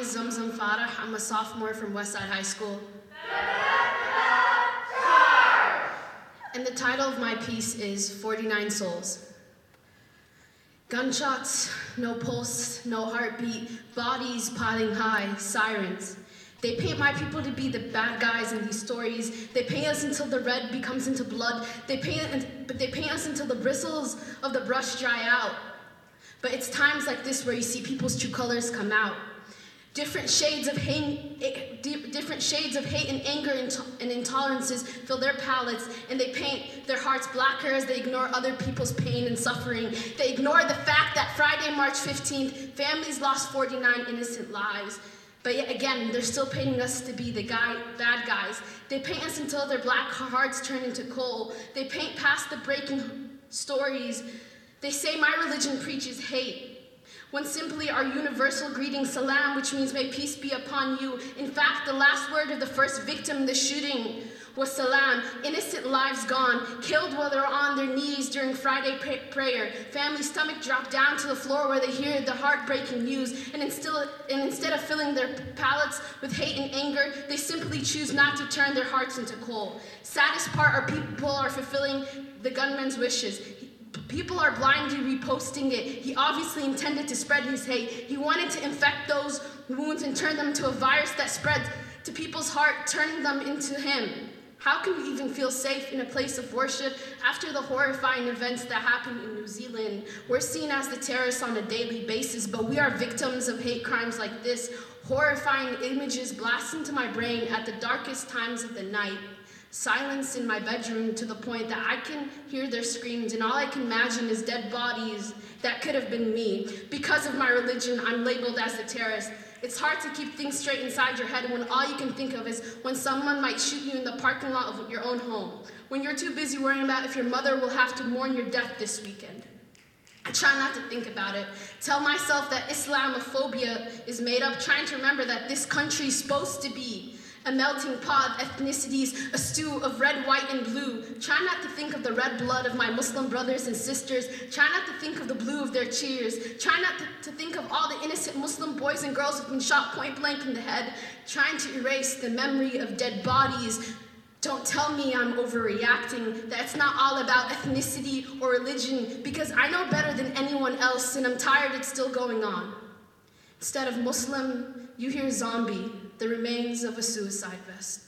is Zamzam Farah. I'm a sophomore from Westside High School. And the title of my piece is 49 Souls. Gunshots, no pulse, no heartbeat, bodies piling high, sirens. They paint my people to be the bad guys in these stories. They paint us until the red becomes into blood. They paint, but they paint us until the bristles of the brush dry out. But it's times like this where you see people's true colors come out. Different shades of hate, eh, different shades of hate and anger and intolerances fill their palettes, and they paint their hearts blacker as they ignore other people's pain and suffering. They ignore the fact that Friday, March 15th, families lost 49 innocent lives. But yet again, they're still painting us to be the guy, bad guys. They paint us until their black hearts turn into coal. They paint past the breaking stories. They say my religion preaches hate. When simply our universal greeting, salam, which means may peace be upon you. In fact, the last word of the first victim the shooting was salam, innocent lives gone, killed while they're on their knees during Friday pray- prayer. Family stomach dropped down to the floor where they hear the heartbreaking news, and, instill, and instead of filling their palettes with hate and anger, they simply choose not to turn their hearts into coal. Saddest part are people are fulfilling the gunman's wishes. People are blindly reposting it. He obviously intended to spread his hate. He wanted to infect those wounds and turn them into a virus that spreads to people's heart, turning them into him. How can we even feel safe in a place of worship after the horrifying events that happened in New Zealand? We're seen as the terrorists on a daily basis, but we are victims of hate crimes like this. Horrifying images blast into my brain at the darkest times of the night. Silence in my bedroom to the point that I can hear their screams, and all I can imagine is dead bodies that could have been me. Because of my religion, I'm labeled as a terrorist. It's hard to keep things straight inside your head when all you can think of is when someone might shoot you in the parking lot of your own home. When you're too busy worrying about if your mother will have to mourn your death this weekend. I try not to think about it. Tell myself that Islamophobia is made up, trying to remember that this country is supposed to be a melting pot of ethnicities, a stew of red, white, and blue. Try not to think of the red blood of my Muslim brothers and sisters. Try not to think of the blue of their cheers. Try not to, to think of all the innocent Muslim boys and girls who've been shot point blank in the head, trying to erase the memory of dead bodies. Don't tell me I'm overreacting, that it's not all about ethnicity or religion, because I know better than anyone else, and I'm tired it's still going on. Instead of Muslim, you hear zombie, the remains of a suicide vest.